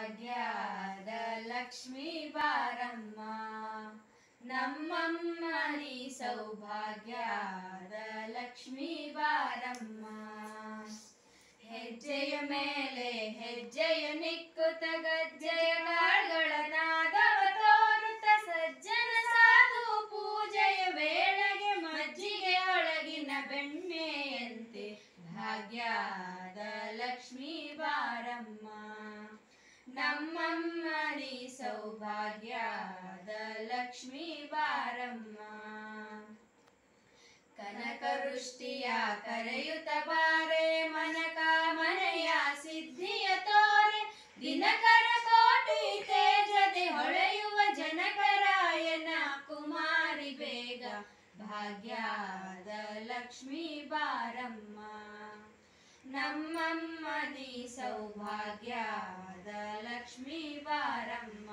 ಭಾಗ್ಯದ ಲಕ್ಷ್ಮೀ ಬಾರಮ್ಮ. ನಮ್ಮಮ್ಮನಿ ಸೌಭಾಗ್ಯದ ಲಕ್ಷ್ಮೀ ಬಾರಮ್ಮ. ಹೆಜ್ಜೆಯ ಮೇಲೆ ಹೆಜ್ಜೆಯ ನಿಕ್ಕುತ ಗಜ್ಜೆಯ ಕಾಳುಗಳ ನಾದವ ತೋರುತ್ತ ಸಜ್ಜನ ಸಾಧು ಪೂಜೆಯ ವೇಳೆಗೆ ಮಜ್ಜಿಗೆ ಒಳಗಿನ ಬೆಣ್ಣೆಯಂತೆ. ಭಾಗ್ಯದ ಲಕ್ಷ್ಮೀ ಬಾರಮ್ಮ. ನಮ್ಮಮ್ಮ ನೀ ಸೌಭಾಗ್ಯದ ಲಕ್ಷ್ಮೀ ಬಾರಮ್ಮ. ಕನಕ ವೃಷ್ಟಿಯ ಕರೆಯುತ್ತ ಬಾರೆ ಮನಕ ಮನೆಯ ಸಿದ್ಧಿಯ ತೋರೆ, ದಿನಕರ ಕೋಟಿ ತೇಜದೆ ಹೊಳೆಯುವ ಜನಕರಾಯನ ಕುಮಾರಿ ಬೇಗ, ಭಾಗ್ಯದ ಲಕ್ಷ್ಮೀ ಬಾರಮ್ಮ. ನಮ್ಮಮ್ಮದಿ ಸೌಭಾಗ್ಯದ ಲಕ್ಷ್ಮೀ ಬಾರಮ್ಮ.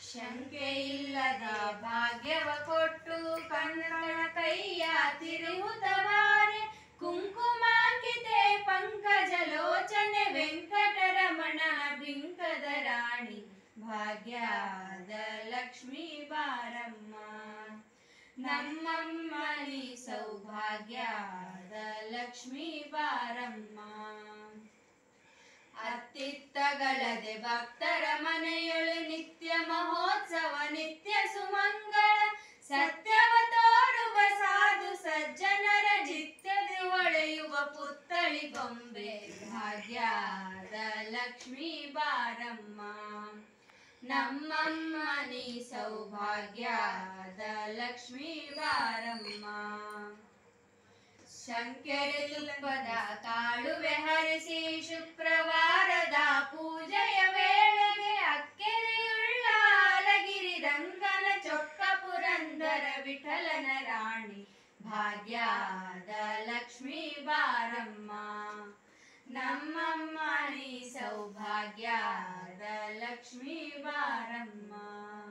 ಶಂಕೆ ಇಲ್ಲದ ಭಾಗ್ಯವ ಕೊಟ್ಟು ಕನ್ನಡ ಕೈಯ ತಿರುವುತವಾರೆ ಕುಂಕುಮಾಂಕಿತೆ ಪಂಕಜ ಲೋಚನೆ ವೆಂಕಟರಮಣ ಬಿಂಕದ ರಾಣಿ. ಭಾಗ್ಯದ ಲಕ್ಷ್ಮೀ ಬಾರಮ್ಮ. ನಮ್ಮಮ್ಮನಿ ಸೌಭಾಗ್ಯದ ಲಕ್ಷ್ಮೀ ಬಾರಮ್ಮ. ಅತ್ತಿತ್ತಗಳದೆ ಭಕ್ತರ ಮನೆಯೊಳು ನಿತ್ಯ ಮಹೋತ್ಸವ, ನಿತ್ಯ ಸುಮಂಗಳ. ಸತ್ಯವ ತೋರುವ ಸಾಧು ಸಜ್ಜನರ ಜಿತ್ತದೆ ಒಳೆಯುವ ಪುತ್ತಳಿ ಬೊಂಬೆ. ಭಾಗ್ಯದ ಲಕ್ಷ್ಮೀ ಬಾರಮ್ಮ. ನಮ್ಮಮ್ಮ ನೀ ಸೌಭಾಗ್ಯದ ಲಕ್ಷ್ಮೀ ಬಾರಮ್ಮ. ಶಂಕರ ತುಪ್ಪದ ಕಾಳುವೆ ಹರಿಸಿ विठल न राणि भाग्यादलक्ष्मी बारम्मा। ना सौभाग्यादलक्ष्मी बारम्मा।